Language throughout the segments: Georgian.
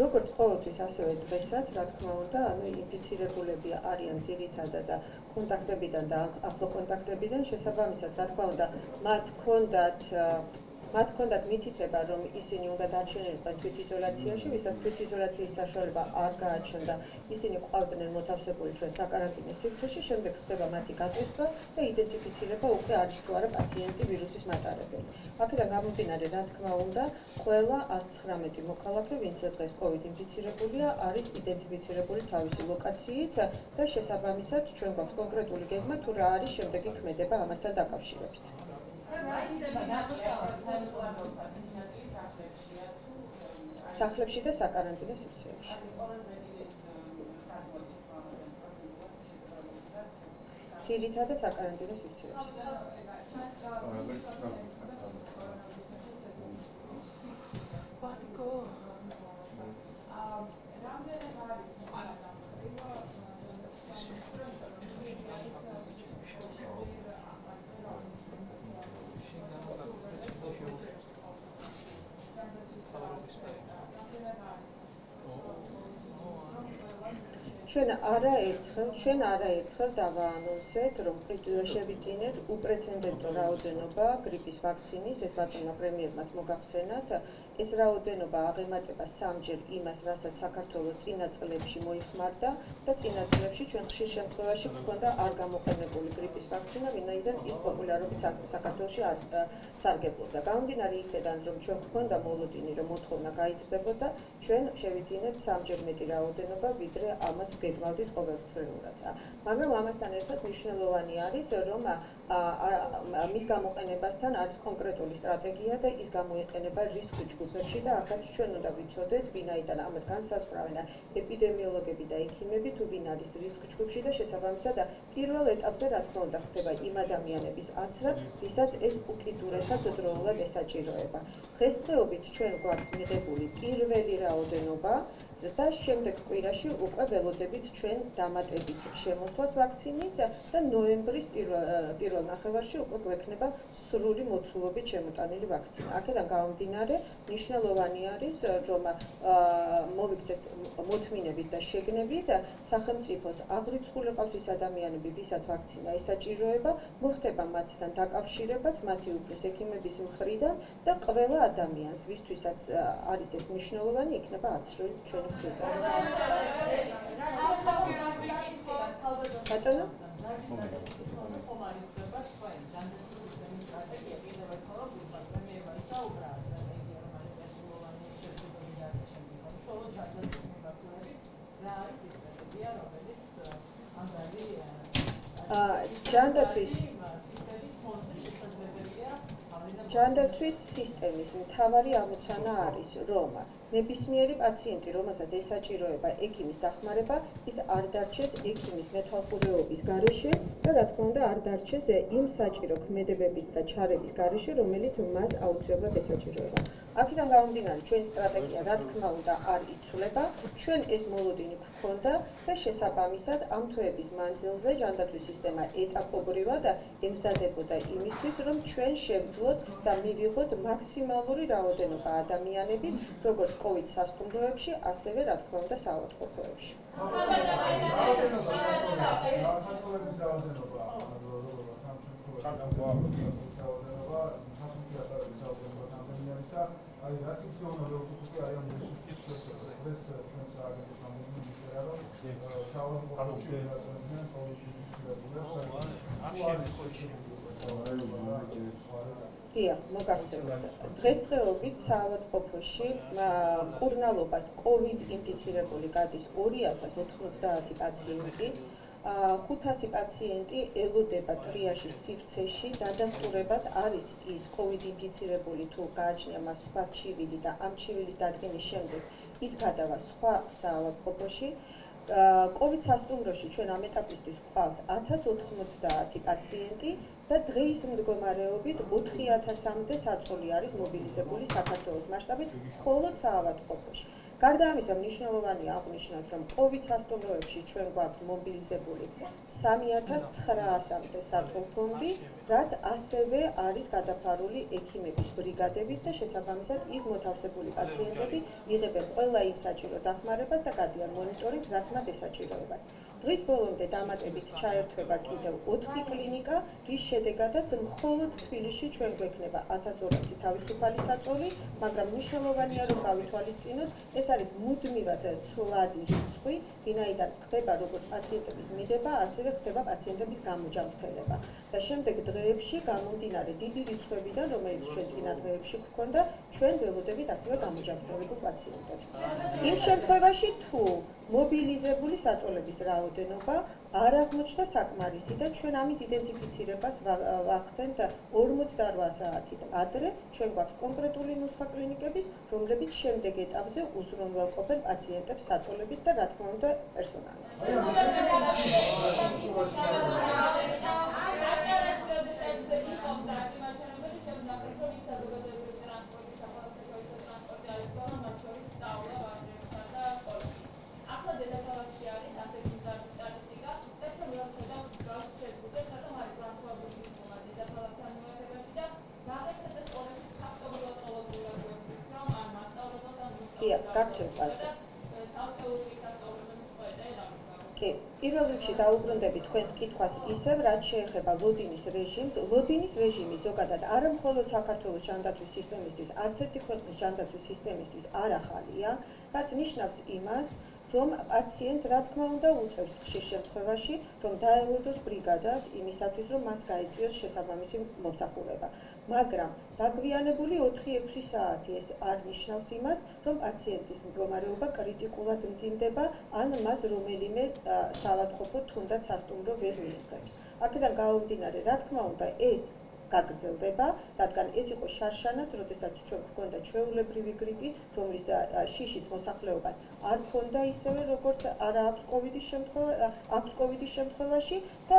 როგორც ყოველთვის ასევე დღესაც, რა თქმა უნდა, ანუ ინფიცირებულები არიან ძირითადად და კონტაქტებიდან და ახლო კონტაქტებიდან შესაბამისად, რა თქმა უნდა, მათ ჰქონდათ მათ ჰქონდათ მითითება, რომ ისინი უნდა დარჩენილიყო თვითიზოლაციაში, ვისაც თვითიზოლაციის საშუალება არ გააჩნდა, ისინი ყვავდნენ მოთავსებული ჩვენ საკარანტინო სივრცეში, შემდეგ ხდება მათი გაწესვა და იდენტიფიცირება უკვე არის თუ არა პაციენტი ვირუსის მატარებელი. აქედან გამომდინარე, რა თქმა უნდა, ყველა 119 მოქალაქე, ვინც დღეს COVID ინფიცირებულია, არის იდენტიფიცირებული თავისი ლოკაციით და შესაბამისად ჩვენ გვაქვს კონკრეტული გეგმა თუ რა არის შემდეგი ქმედება ამასთან დაკავშირებით. სახლებში და საკარანტინო სივრცეებში. ძირითადად საკარანტინო სივრცეებში. ბატკო ჩვენ არაერთხელ ჩვენ არაერთხელ დავაანონსეთ რომ შევიწინეთ უპრეცედენტო რაოდენობა გრიპის ვაქცინის ეს ბატონო პრემიერმაც მოგახსენათ ეს რაოდენობა აღემატება სამჯერ იმას, რასაც საქართველოს წინა წლებში მოიხმარდა და წინა წლებში ჩვენ ხშირ შემთხვევაში გქონდა არ გამოყენებული გრიპის ვაქცინა, ვინაიდან ის პოპულარობით საქართველოში არ სარგებლობდა. გამომდინარე იქედან, რომ ჩვენ გქონდა მოლოდინი, რომ მოთხოვნა გაიზრდებოდა, ჩვენ შევიძინეთ სამჯერ მეტი რაოდენობა, ვიდრე ამას გეგმავდით ყოველწლიურად. მაგრამ ამასთან ერთად მნიშვნელოვანი არის, რომ მის გამოყენებასთან არის კონკრეტული სტრატეგია და ის გამოიყენება რისკ ჯგუფებში და ახაც ჩვენ უნდა ვიცოდეთ, ვინაიდან ამას განსაზღვრავენ ეპიდემიოლოგები და ექიმები, თუ ვინ არის რისკ ჯგუფში და შესაბამისად პირველ ეტაპზე რა თქმა უნდა ხდება იმ ადამიანების აცრა, ვისაც ეს უკიდურესად დროულად ესაჭიროება. დღესდღეობით ჩვენ გვაქვს მიღებული პირველი რაოდენობა და შემდეგ კვირაში უკვე ველოდებით ჩვენ დამატებით შემოსვლას ვაქცინის და ნოემბრის პირველ ნახევარში უკვე გვექნება სრული მოცულობით შემოტანილი ვაქცინა. აქედან გამომდინარე, მნიშვნელოვანი არის, რომ მოვიქცეთ მოთმინებით და შეგნებით სახელმწიფოს აღრიცხულიყავს ის ადამიანები, ვისაც ვაქცინა ესაჭიროება, მოხდება მათთან დაკავშირებაც მათი უფლის ექიმების მხრიდან და ყველა ადამიანს, ვისთვისაც არის ეს მნიშვნელოვანი, იქნება აცრული ჩვენ ბატონო? ჯანდაცვის ჯანდაცვის სისტემის მთავარი ამოცანა არის რომ ნებისმიერი პაციენტი, რომელსაც ესაჭიროება ექიმის დახმარება, ის არ დარჩეს ექიმის მეთვალყურეობის გარეშე და რა თქმა უნდა არ დარჩეს იმ საჭირო ქმედებების და ჩარების გარეშე, რომელიც მას აუცილებლად ესაჭიროება. აქედან გამომდინარე, ჩვენი სტრატეგია რა თქმა უნდა არ იცვლება. ჩვენ ეს მოლოდინი გვქონდა და შესაბამისად ამ თვეების მანძილზე ჯანდაცვის სისტემა ეტაპობრივად ემზადებოდა იმისთვის, რომ ჩვენ შევძლოთ და მივიღოთ მაქსიმალური რაოდენობა ადამიანების, როგორც COVID სასტუმროებში, ასევე რა თქმა უნდა საავადმყოფოებში. აი რა სიძონო რო თუკი აი ამ რესურსის შესაძლებლეს ჩვენ სააგენტო სამომავლო რომ საავადმყოფოში აი არის ხო დიახ, მოგახსენებთ. დღესდღეობით საავადმყოფოში კურნალობას COVID ინფიცირებული გადის 2090 პაციენტი. 500 პაციენტი ელოდება ტრიაჟის სივრცეში დადასტურებას არის ის COVID ინფიცირებული თუ გააჩნია მას სხვა ჩივილი და ამ ჩივილის დადგენის შემდეგ ის გადავა სხვა საავადმყოფოში. COVID სასტუმროში ჩვენ ამ ეტაპისთვის ყავს 1090 პაციენტი და დღეის მდგომარეობით 4000-მდე საწოლი არის მობილიზებული საქართველოს მასშტაბით მხოლოდ საავადმყოფოში. გარდა ამისა, მნიშვნელოვანია აღნიშნოთ, რომ COVID სასტუმროებში ჩვენ გვაქვს მობილიზებული 3900-მდე საწოლფონდი, რაც ასევე არის გადაფარული ექიმების ბრიგადებით და შესაბამისად იქ მოთავსებული პაციენტები იღებენ ყველა იმ საჭირო დახმარებას და გადიან მონიტორინგს, რაც მათ ესაჭიროებათ. დღის ბოლომდე დამატებით ჩაერთვება კიდევ 4 კლინიკა, რის შედეგადაც მხოლოდ თბილისში ჩვენ გვექნება 1200 თავისუფალი საწოლი, მაგრამ მნიშვნელოვანია რომ გავითვალისწინოთ, ეს არის მუდმივად ცვლადი რიცხვი, ვინაიდან ხდება როგორც პაციენტების მიღება, ასევე ხდება პაციენტების გამოჯანმრთელება. და შემდეგ დღეებში გამომდინარე დიდი რიცხვებიდან, რომელიც ჩვენ წინა დღეებში გვქონდა, ჩვენ ველოდებით ასევე გამოჯანმრთელებულ პაციენტებს. იმ შემთხვევაში თუ მობილიზებული საწოლების რაოდენობა არ აღმოჩნდა საკმარისი და ჩვენ ამის იდენტიფიცირებას ვახდენთ 48 საათით ადრე, ჩვენ გვაქვს კონკრეტული ნუსხა კლინიკების, რომლებიც შემდეგ ეტაპზე უზრუნველყოფენ პაციენტებს საწოლებით და რა თქმა უნდა პერსონალს. რიგში დაუბრუნდები თქვენს კითხვას ისევ, რაც შეეხება ლოდინის რეჟიმს. ლოდინის რეჟიმი ზოგადად არა მხოლოდ საქართველოს ჯანდაცვის სისტემისთვის, არც ერთი ქვეყნის ჯანდაცვის სისტემისთვის არ ახალია, რაც ნიშნავს იმას, რომ პაციენტს რა თქმა უნდა უწევს ხშირ შემთხვევაში, რომ დაელოდოს ბრიგადას იმისათვის, რომ მას გაეწიოს შესაბამისი მომსახურება. მაგრამ დაგვიანებული 4-6 საათი ეს არ ნიშნავს იმას, რომ პაციენტის მდგომარეობა კრიტიკულად მძიმდება, ან მას რომელიმე საავადმყოფო თუნდაც სასტუმრო ვერ მიიღებს. აქედან გამომდინარე, რა თქმა უნდა, ეს გაგრძელდება, რადგან ეს იყო შარშანაც, როდესაც ჩვენ გვქონდა ჩვეულებრივი გრიპი, რომლის შიშის მოსახლეობას არ ქონდა ისევე როგორც არა აქვს კოვიდის შემთხვევა, აქვს კოვიდის შემთხვევაში და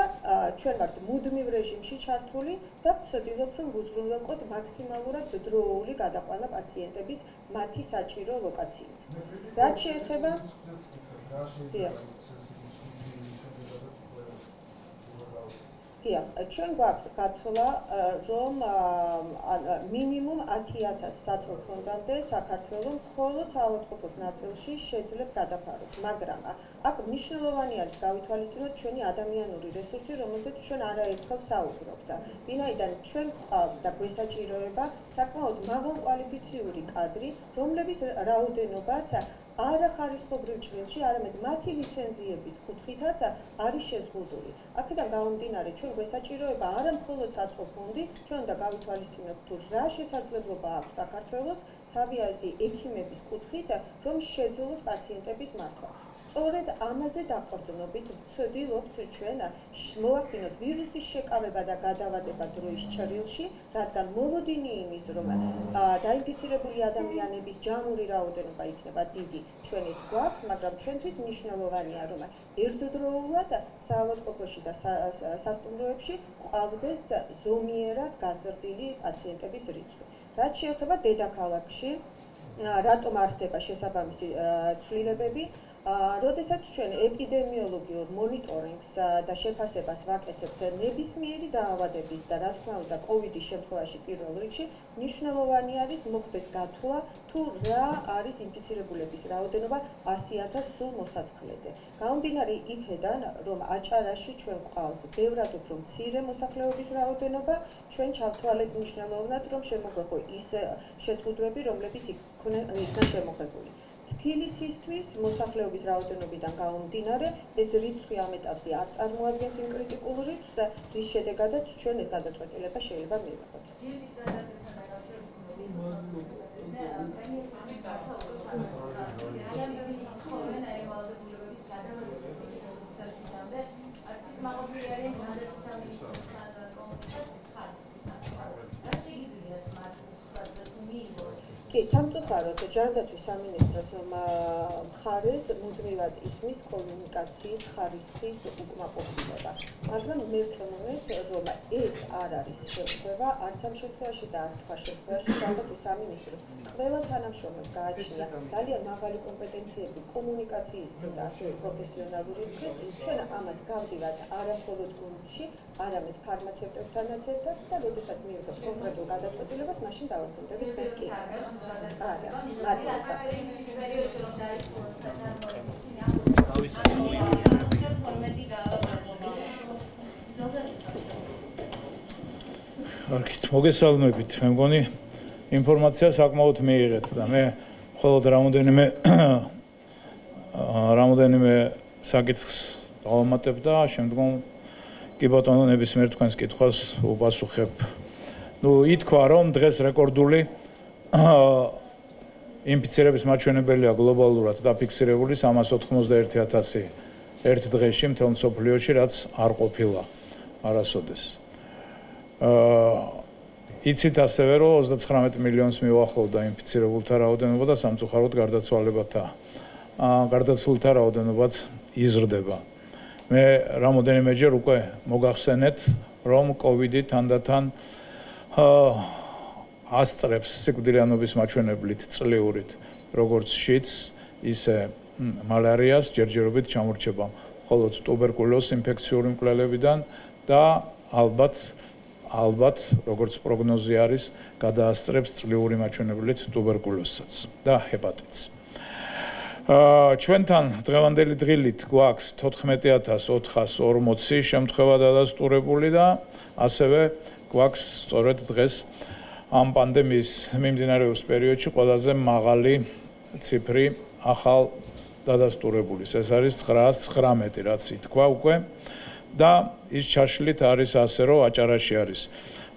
ჩვენ ვართ მუდმივ რეჟიმში ჩართული და ვცდილობთ რომ უზრუნველყოთ მაქსიმალურად დროული გადაყვანა პაციენტების მათი საჭირო ლოკაციით. რაც შეეხება რა დიახ, ჩვენ გვაქვს გათვლა, რომ მინიმუმ 10000 საწოლფონდამდე საქართველოს მხოლოდ საავადმყოფოს ნაწილში შეძლებს გადაფაროს, მაგრამ აქ მნიშვნელოვანი არის გავითვალისწინოთ ჩვენი ადამიანური რესურსი, რომელზეც ჩვენ არაერთხელ საუბრობთ და ვინაიდან ჩვენ ყავს და გვესაჭიროება საკმაოდ მაღალკვალიფიციური კადრი, რომლების რაოდენობაც არახარისხობრივ ჭრილში, არამედ მათი ლიცენზიების კუთხითაც არის შეზღუდული. აქედან გამომდინარე, ჩვენ გვესაჭიროება არა მხოლოდ საწყო ფონდი, ჩვენ უნდა გავითვალისწინოთ თუ რა შესაძლებლობა აქვს საქართველოს თავისი ექიმების კუთხით, რომ შეძლოს პაციენტების მართვა. სწორედ ამაზე დაფორდნობით ვცდილობთ ჩვენ მოვაქინოთ ვირუსის შეკავება და გადავადება დროის ჭრილში, რადგან მოლოდინი იმის, რომ დაინფიცირებული ადამიანების ჯამური რაოდენობა იქნება დიდი, ჩვენ ეს გვაქვს, მაგრამ ჩვენთვის მნიშვნელოვანია, რომ ერთდროულად საავადმყოფოში და სასტუმროებში ყავდეს ზომიერად გაზრდილი პაციენტების რიცხვი. რაც შეეხება დედაქალაქში, რატომ არ ხდება შესაბამისი ცვლილებები? როდესაც ჩვენ ეპიდემიოლოგიურ მონიტორინგს და შეფასებას ვაკეთებთ ნებისმიერი დაავადების და რა თქმა უნდა კოვიდის შემთხვევაში პირველ რიგში მნიშვნელოვანი არის მოხდეს გათვლა თუ რა არის ინფიცირებულების რაოდენობა 100000 სულ მოსათხლეზე. გამომდინარე იქედან რომ აჭარაში ჩვენ ყავს ბევრად უფრო მცირე მოსახლეობის რაოდენობა, ჩვენ ჩავთვალეთ მნიშვნელოვნად რომ შემოგვეყო ის შეწყვეტები, რომლებიც იქნა შემოღებული. თბილისისთვის მოსახლეობის რაოდენობიდან გამომდინარე, ეს რიცხვი ამ ეტაპზე არ წარმოადგენს იმ კრიტიკულ რიცხვს, რის შედეგადაც ჩვენ ეს გადაწყვეტილება შეიძლება მივიღოთ. კი, სამწუხაროდ ჯანდაცვის სამინისტროს მხარეს მუდმივად ისმის კომუნიკაციის ხარისხის უკმაყოფილება. მაგრამ მე ვთქვამთ, რომ ეს არ არის შეხვევა არც ამ შემთხვევაში და არც სხვა შემთხვევაში, ალბათ სამინისტროს ყველა თანამშრომელს გააჩნია ძალიან მაღალი კომპეტენციები კომუნიკაციის და ასევე პროფესიონალური ჩვენ ამას გავდივართ არამხოლოდ გუნდში, არამედ ფარმაცევტებთანაც ერთად და როდესაც მივიღებთ კონკრეტულ გადაწყვეტილებას, მაშინ დავარქუნდებით ეს კი. არა, არქით მოგესალმებით. მე მგონი ინფორმაცია საკმაოდ მიიღეთ და მე მხოლოდ რამოდენიმე რამოდენიმე საკითხს დავამატებ და შემდგომ კი ბატონო ნებისმიერ თქვენს კითხვას უპასუხებ. ну ითქვა რომ დღეს რეკორდული ინფიცირების მაჩვენებელია გლობალურად დაფიქსირებული 381000 ერთ დღეში მთელ მსოფლიოში რაც არ ყოფილა არასოდეს. აა იცით ასევე რომ 39 მილიონს მიუახლოვდა ინფიცირებულთა რაოდენობა და სამწუხაროდ გარდაცვალებათა აა გარდაცვლილთა რაოდენობაც იზრდება. მე რამოდენიმეჯერ უკვე მოგახსენეთ, რომ COVID-ი თანდათან ასწრებს სიკვდილიანობის მაჩვენებლით წლიურით, როგორც შიც, ისე მალარიას ჯერჯერობით ჩამორჩება, ხოლო ტუბერკულოზ ინფექციური მკვლელებიდან და ალბათ ალბათ როგორც პროგნოზი არის, გადაასწრებს წლიური მაჩვენებლით ტუბერკულოზსაც და ჰეპატიტს. ჩვენთან დღევანდელი დღილით გვაქვს 14440 შემთხვევა დადასტურებული და ასევე გვაქვს სწორედ დღეს ამ პანდემიის მიმდინარეობს პერიოდში ყველაზე მაღალი ციფრი ახალ დადასტურებულის. ეს არის 919, რაც ითქვა უკვე და ის ჩაშლით არის ასე, რომ აჭარაში არის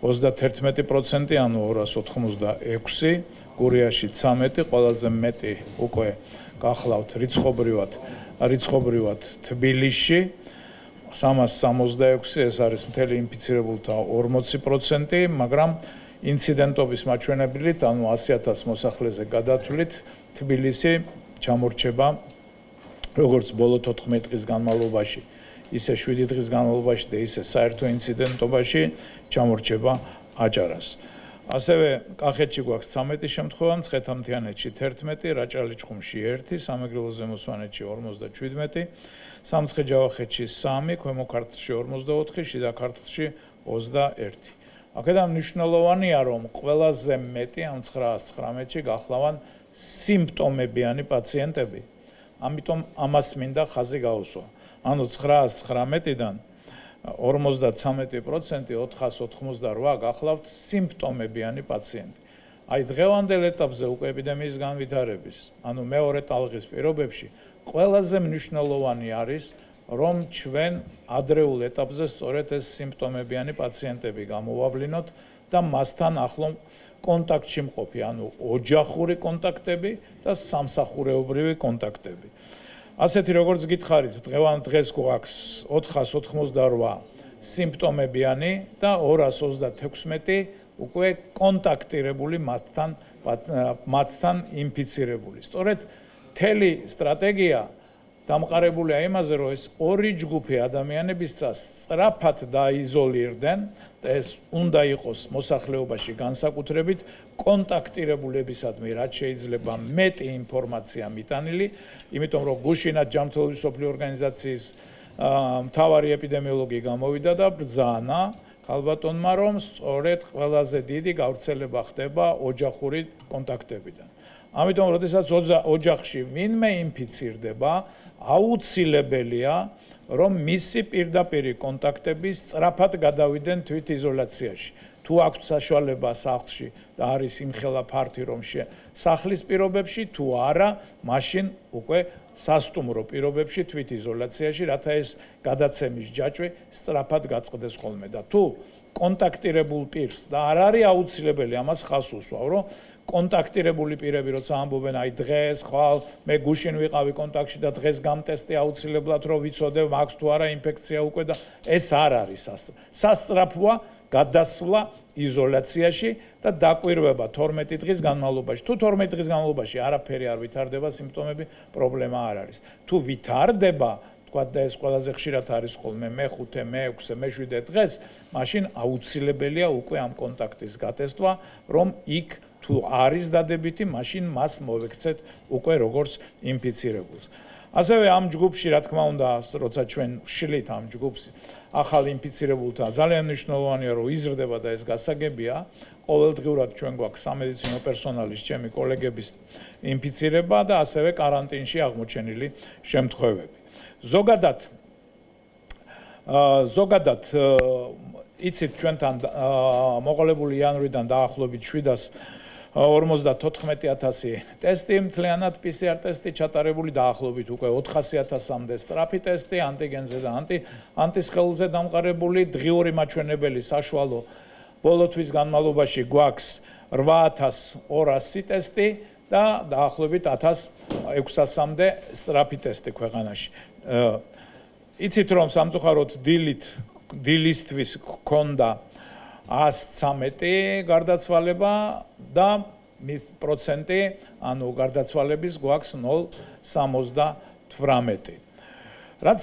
31% ანუ 286, გურიაში 13, ყველაზე მეტი უკვე გახლავთ რიცხობრივად რიცხობრივად თბილისში 366 ეს არის მთელი ინფიცირებულთა 40%, მაგრამ ინციდენტობის მაჩვენებლით, ანუ 100000 მოსახლეზე გადათვლით, თბილისი ჩამორჩება როგორც ბოლო 14 დღის განმავლობაში, ისე 7 დღის განმავლობაში და ისე საერთო ინციდენტობაში ჩამორჩება აჭარას. ასევე კახეთში გვაქვს 13 შემთხვევა, ცხეთამთიანეთში 11, რაჭალიჩხუმში 1, სამეგრელოზე მოსვანეთში 57, სამცხე-ჯავახეთში 3, ქვემო ქართლში 44, შიდა ქართლში 21. აქედან მნიშვნელოვანია, რომ ყველაზე მეტი ამ 919-ში გახლავან სიმპტომებიანი პაციენტები. ამიტომ ამას მინდა ხაზი გაუსვა. ანუ 919-დან 53% 488 გახლავთ სიმპტომებიანი პაციენტი. აი დღევანდელ ეტაპზე უკვე ეპიდემიის განვითარების, ანუ მეორე ტალღის პირობებში, ყველაზე მნიშვნელოვანი არის, რომ ჩვენ ადრეულ ეტაპზე სწორედ ეს სიმპტომებიანი პაციენტები გამოვავლინოთ და მასთან ახლო კონტაქტში მყოფი, ანუ ოჯახური კონტაქტები და სამსახურეობრივი კონტაქტები. ასეთი როგორც გითხარით, დღევანდელ დღეს გვაქვს 488 სიმპტომებიანი და 236 უკვე კონტაქტირებული მათთან მათთან ინფიცირებული. სწორედ თელი სტრატეგია დამყარებულია იმაზე, რომ ეს ორი ჯგუფი ადამიანებისას სწრაფად დაიზოლირდნენ და ეს უნდა იყოს მოსახლეობაში განსაკუთრებით კონტაქტირებულებისადმი, რაც შეიძლება მეტი ინფორმაცია მიტანილი, იმიტომ რომ გუშინად ჯანმრთელობის სოფლიო ორგანიზაციის მთავარი ეპიდემიოლოგი გამოვიდა და ბრძანა ხალბატონმა რომ სწორედ ყველაზე დიდი გავრცელება ხდება ოჯახური კონტაქტებიდან. ამიტომ, როდესაც ოჯახში ვინმე ინფიცირდება, აუცილებელია რომ მისი პირდაპირი კონტაქტები სწრაფად გადავიდნენ თვითიზოლაციაში. თუ აქვთ საშუალება სახლში და არის იმხელა ფართი რომ სახლის პირობებში თუ არა, მაშინ უკვე სასტუმრო პირობებში თვითიზოლაციაში, რათა ეს გადაცემის ჯაჭვი სწრაფად გაწყდეს ხოლმე და თუ კონტაქტირებულ პირს და არ არის აუცილებელი ამას ხას უსვავ, რომ კონტაქტირებული პირები როცა ამბობენ აი დღეს ხვალ მე გუშინ ვიყავი კონტაქტში და დღეს გამტესტი აუცილებლად რომ ვიცოდე მაქვს თუ არა ინფექცია უკვე და ეს არ არის სასწრაფოა გადასვლა იზოლაციაში და დაკვირვება 12 დღის განმავლობაში. თუ 12 დღის განმავლობაში არაფერი არ ვითარდება სიმპტომები, პრობლემა არ არის. თუ ვითარდება, თქვა და ეს ყველაზე ხშირად არის ხოლმე მე-5, მე-6, მე-7 დღეს, მაშინ აუცილებელია უკვე ამ კონტაქტის გატესტვა, რომ იქ თუ არის დადებითი, მაშინ მას მოვექცეთ უკვე როგორც ინფიცირებულს. ასევე ამ ჯგუფში, რა თქმა უნდა, როცა ჩვენ შლით ამ ჯგუფს ახალ ინფიცირებულთა, ძალიან მნიშვნელოვანია, რომ იზრდება და ეს გასაგებია. ყოველდღურად ჩვენ გვაქვს სამედიცინო პერსონალის, ჩემი კოლეგების ინფიცირება და ასევე каранტინში აღმოჩენილი შემთხვევები. ზოგადად ზოგადად იცით ჩვენთან მოყოლებული იანვრიდან დაახლოებით 700 54000 ტესტი მთლიანად PCR ტესტი ჩატარებული დაახლოებით უკვე 400000-მდე სტრაფი ტესტი ანტიგენზე და ანტი ანტისხეულზე დამყარებული დღიური მაჩვენებელი საშუალო ბოლო თვის განმავლობაში გვაქვს 8200 ტესტი და დაახლოებით 1600-მდე სტრაფი ტესტი ქვეყანაში. იცით რომ სამწუხაროდ დილით დილისთვის გქონდა 113 გარდაცვალება და მის პროცენტი, ანუ გარდაცვალების გვაქვს 0.78. რაც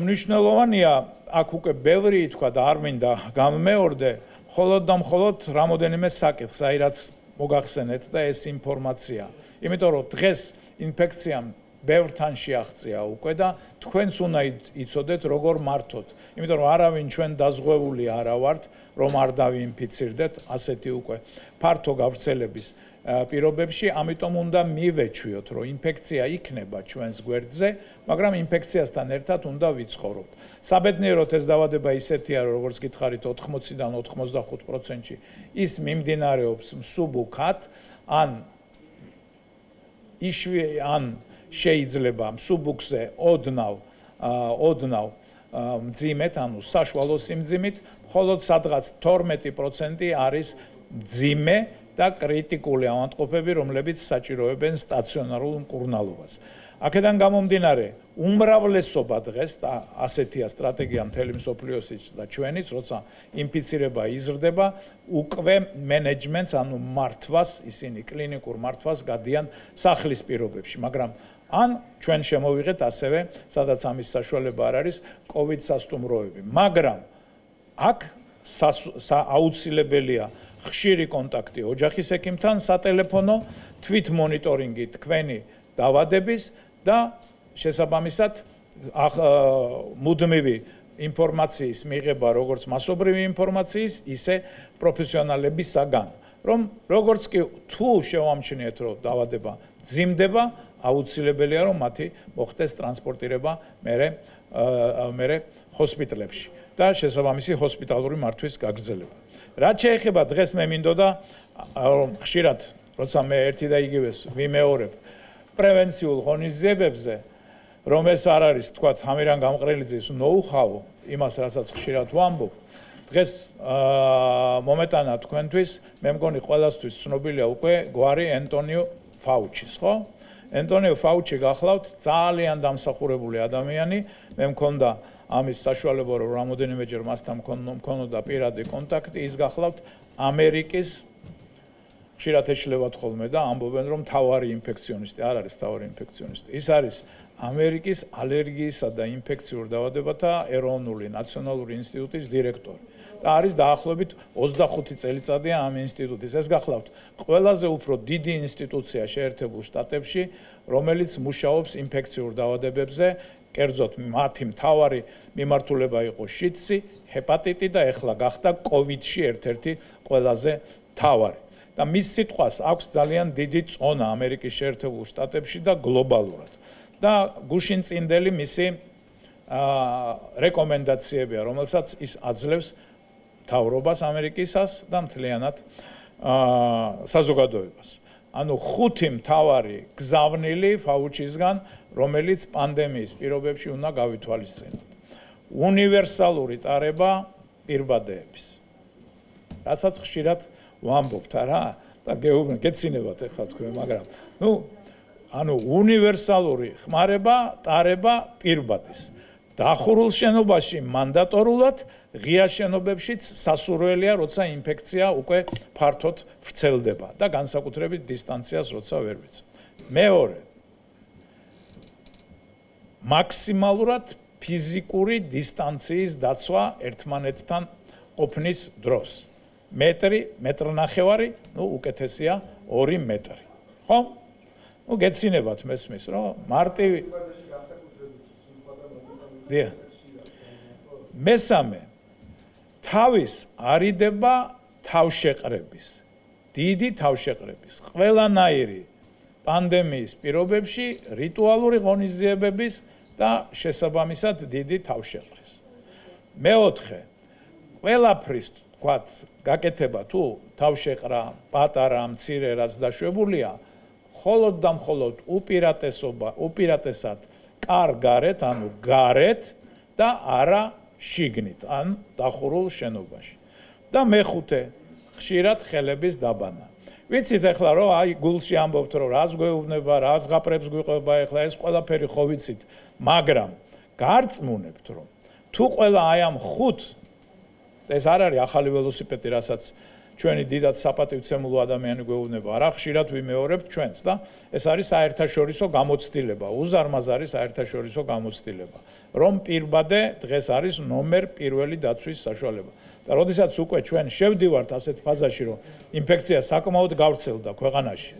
მნიშვნელოვანია, აქ უკვე ბევრი თქვა და არ მინდა გამეორდე, მხოლოდ და მხოლოდ რამოდენიმე საკითხს, აი რაც მოგახსენეთ და ეს ინფორმაცია. იმიტომ რომ დღეს ინფექციამ ბევრ თან შეაღწია უკვე და თქვენც უნდა იცოდეთ როგორ მართოთ. იმიტომ რომ არავინ ჩვენ დაზღვეული არა ვართ, რომ არ დავინფიცირდეთ ასეთი უკვე ფართო გავრცელების პირობებში, ამიტომ უნდა მივეჩვიოთ, რომ ინფექცია იქნება ჩვენს გვერდზე, მაგრამ ინფექციასთან ერთად უნდა ვიცხოვროთ. საბედნიეროდ ეს დაავადება ისეთია, როგორც გითხარით 80-დან 85%-ში ის მიმდინარეობს მსუბუქად, ან იშვი ან შეიძლება მსუბუქზე ოდნავ ოდნავ მძიმეთ, ანუ საშუალო სიმძიმით, მხოლოდ სადღაც 12% არის მძიმე და კრიტიკული ავადმყოფები, რომლებიც საჭიროებენ სტაციონარულ მკურნალობას. აქედან გამომდინარე, უმრავლესობა დღეს და ასეთია სტრატეგია მთელი მსოფლიოსიც და ჩვენიც, როცა ინფიცირება იზრდება, უკვე მენეჯმენტს, ანუ მართვას, ისინი კლინიკურ მართვას გადიან სახლის პირობებში, მაგრამ ან ჩვენ შემოვიღეთ ასევე, სადაც ამის საშუალება არ არის, COVID სასტუმროები. მაგრამ აქ აუცილებელია ხშირი კონტაქტი ოჯახის ექიმთან, სატელეფონო თვით მონიტორინგი თქვენი დაავადების და შესაბამისად მუდმივი ინფორმაციის მიღება როგორც მასობრივი ინფორმაციის, ისე პროფესიონალებისაგან. რომ როგორც კი თუ შევამჩნიეთ, რომ დაავადება ძიმდება, აუცილებელია რომ მათი მოხდეს ტრანსპორტირება მერე მერე ჰოსპიტალებში და შესაბამისი ჰოსპიტალური მართვის გაგრძელება. რაც შეეხება დღეს მე მინდოდა რომ ხშირად როცა მე ერთი და იგივეს ვიმეორებ პრევენციულ ღონისძიებებზე რომ ეს არ არის თქვა ამირან გამყრელიძის ნოუ-ჰაუ იმას რასაც ხშირად ვამბობ დღეს აა მომეტანა თქვენთვის მე მგონი ყველასთვის ცნობილია უკვე გვარი ენტონიო ფაუჩის ხო? ენტონიო ფაუჩი გახლავთ ძალიან დამსახურებული ადამიანი. მე მქონდა ამის საშუალება რომ რამოდენიმეჯერ მასთან მქონოდა პირადი კონტაქტი. ის გახლავთ ამერიკის ხშირად ეშლებათ ხოლმე და ამბობენ რომ თავარი ინფექციონისტი არ არის თავარი ინფექციონისტი. ის არის ამერიკის ალერგიისა და ინფექციურ დაავადებათა ეროვნული ნაციონალური ინსტიტუტის დირექტორი და არის დაახლოებით 25 წელიწადია ამ ინსტიტუტის. ეს გახლავთ ყველაზე უფრო დიდი ინსტიტუცია შეერთებულ შტატებში, რომელიც მუშაობს ინფექციურ დაავადებებზე, კერძოდ მათი მთავარი მიმართულება იყო შიცი, ჰეპატიტი და ეხლა გახდა კოვიდში ერთ-ერთი ყველაზე მთავარი. და მის სიტყვას აქვს ძალიან დიდი წონა ამერიკის შეერთებულ შტატებში და გლობალურად. და გუშინ წინდელი მისი აა რეკომენდაციებია, რომელსაც ის აძლევს თავრობას ამერიკისას და მთლიანად აა საზოგადოებას. ანუ ხუთი მთავარი გზავნილი ფაუჩისგან, რომელიც პანდემიის პირობებში უნდა გავითვალისწინოთ. უნივერსალური ტარება პირბადეების. რასაც ხშირად ვამბობთ, არა? და გეუბნ გეცინებათ ახლა თქვენ, მაგრამ ნუ ანუ უნივერსალური ხმარება, ტარება პირბადის. დახურულ შენობაში მანდატორულად, ღია შენობებშიც სასურველია, როცა ინფექცია უკვე ფართოდ ვრცელდება და განსაკუთრებით დისტანციას როცა ვერ ვიცი. მეორე მაქსიმალურად ფიზიკური დისტანციის დაცვა ერთმანეთთან ყოფნის დროს. მეტრი, მეტრნახევარი, ну, უკეთესია 2 მეტრი. ხო? ну, გეცინებათ მესმის, რომ მარტივი დიახ. მესამე თავის არიდება თავშეყრების. დიდი თავშეყრების. ყველანაირი პანდემიის პირობებში რიტუალური ღონისძიებების და შესაბამისად დიდი თავშეყრის. მეოთხე ყველაფრის თქვათ გაკეთება თუ თავშეყრა პატარა მცირე რაც დაშვებულია холод და მხოლოდ უპირატესობა უპირატესად კარგარეთ ანუ გარეთ და არა შიგნით ან დახურულ შენობაში. და მეხუთე ხშირად ხელების დაბანა. ვიცით ახლა რომ აი გულში ამბობთ რომ რას გვეუბნება რას ღაპრებს გვიყვება ახლა ეს ყველაფერი ხო ვიცით. მაგრამ გარწმუნებთ რომ თუ ყველა აი ამ ხუთ ეს არ არის ახალი ველოსიპედი რასაც ჩვენი დიდად საპატივცემულო ადამიანი გვეუბნება. რა ხშირად ვიმეორებთ ჩვენს და ეს არის საერთაშორისო გამოცდილება. უზარმაზარი საერთაშორისო გამოცდილება. რომ პირბადე დღეს არის ნომერ პირველი დაცვის საშუალება. და როდესაც უკვე ჩვენ შევდივართ ასეთ ფაზაში, რომ ინფექცია საკმაოდ გავრცელდა ქვეყანაში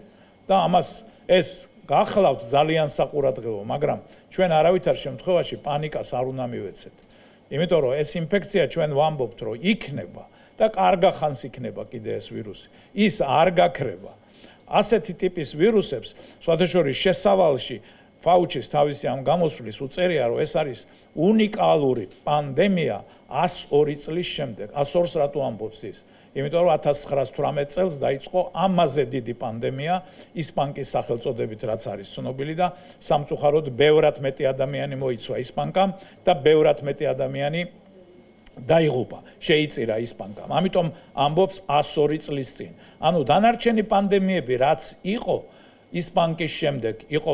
და ამას ეს გახლავთ ძალიან საყურადღებო, მაგრამ ჩვენ არავითარ შემთხვევაში პანიკას არ უნდა მივეცეთ. იმიტომ რომ ეს ინფექცია ჩვენ ვამბობთ, რომ იქნება და კარგა ხანს იქნება კიდე ეს ვირუსი. ის არ გაქრება. ასეთი ტიპის ვირუსებს, სხვადასხვა შესავალში ფაუჩის თავისი ამ გამოსვლის უწერია, რომ ეს არის უნიკალური პანდემია 102 წლის შემდეგ 102-ს რატო ამბობს ის? იმიტომ რომ 1918 წელს დაიწყო ამაზე დიდი პანდემია ისპანკის სახელწოდებით რაც არის ცნობილი და სამწუხაროდ ბევრად მეტი ადამიანი მოიცვა ისპანკამ და ბევრად მეტი ადამიანი დაიღუპა, შეიწირა ისპანკამ. ამიტომ ამბობს 102 წლის წინ. ანუ დანარჩენი პანდემიები რაც იყო ისპანკის შემდეგ, იყო